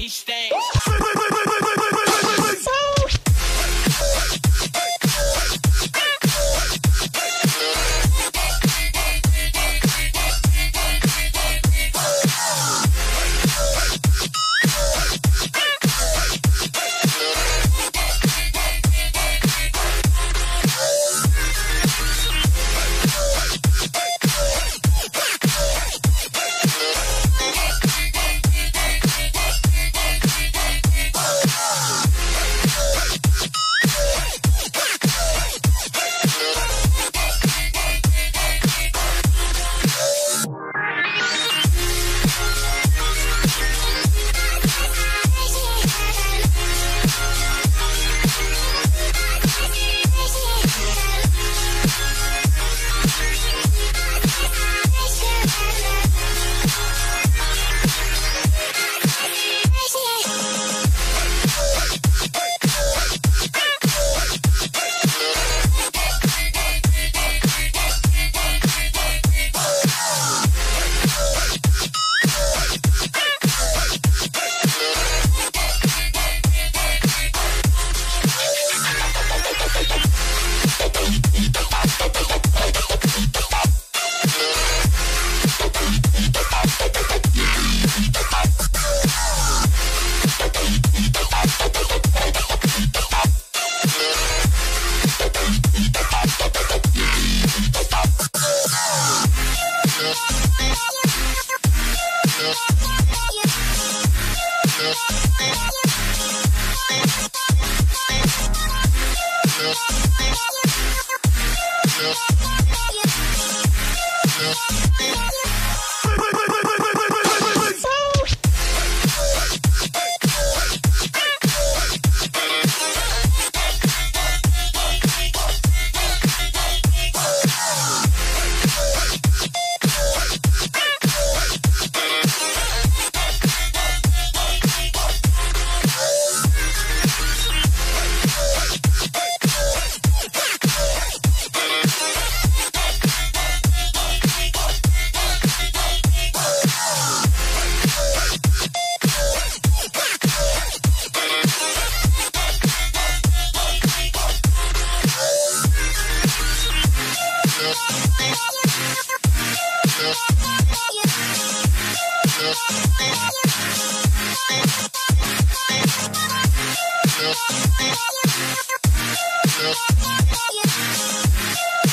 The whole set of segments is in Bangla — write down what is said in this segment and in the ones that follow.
he stays. Música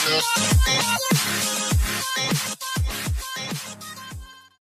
Yeah.